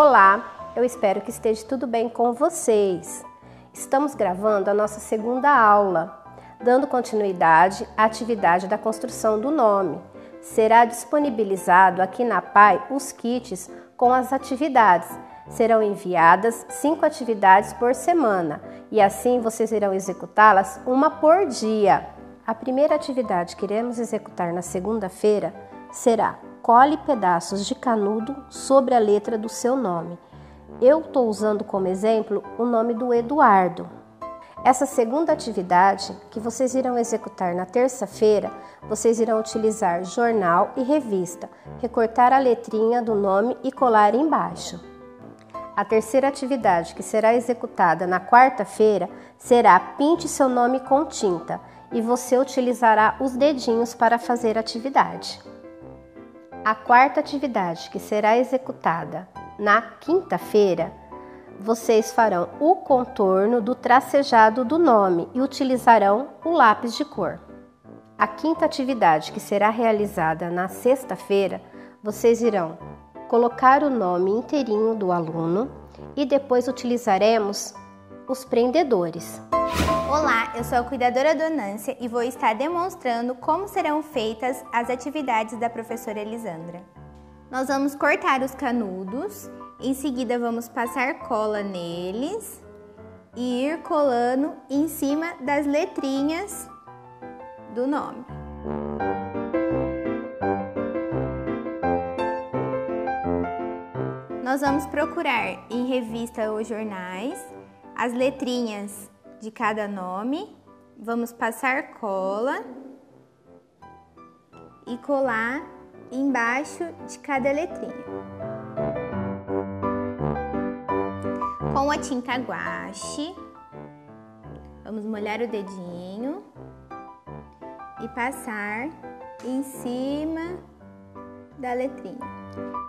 Olá, eu espero que esteja tudo bem com vocês. Estamos gravando a nossa segunda aula, dando continuidade à atividade da construção do nome. Será disponibilizado aqui na PAI os kits com as atividades. Serão enviadas cinco atividades por semana e assim vocês irão executá-las uma por dia. A primeira atividade que iremos executar na segunda-feira será cole pedaços de canudo sobre a letra do seu nome. Eu estou usando como exemplo o nome do Eduardo. Essa segunda atividade, que vocês irão executar na terça-feira, vocês irão utilizar jornal e revista, recortar a letrinha do nome e colar embaixo. A terceira atividade, que será executada na quarta-feira, será pinte seu nome com tinta e você utilizará os dedinhos para fazer a atividade. A quarta atividade, que será executada na quinta-feira, vocês farão o contorno do tracejado do nome e utilizarão o lápis de cor. A quinta atividade, que será realizada na sexta-feira, vocês irão colocar o nome inteirinho do aluno e depois utilizaremos os prendedores. Olá, eu sou a cuidadora Donância e vou estar demonstrando como serão feitas as atividades da professora Elisandra. Nós vamos cortar os canudos, em seguida vamos passar cola neles e ir colando em cima das letrinhas do nome. Nós vamos procurar em revista ou jornais as letrinhas de cada nome, vamos passar cola e colar embaixo de cada letrinha. Com a tinta guache, vamos molhar o dedinho e passar em cima da letrinha.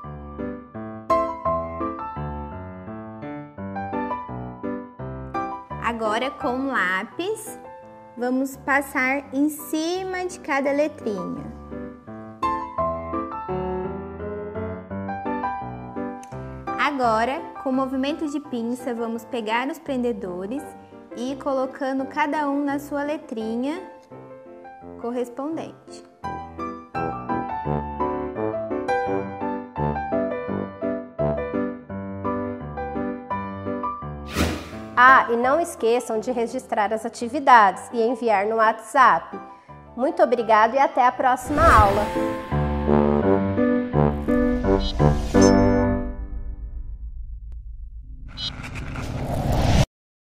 Agora com lápis, vamos passar em cima de cada letrinha. Agora, com movimento de pinça, vamos pegar os prendedores e ir colocando cada um na sua letrinha correspondente. Ah, e não esqueçam de registrar as atividades e enviar no WhatsApp. Muito obrigado e até a próxima aula.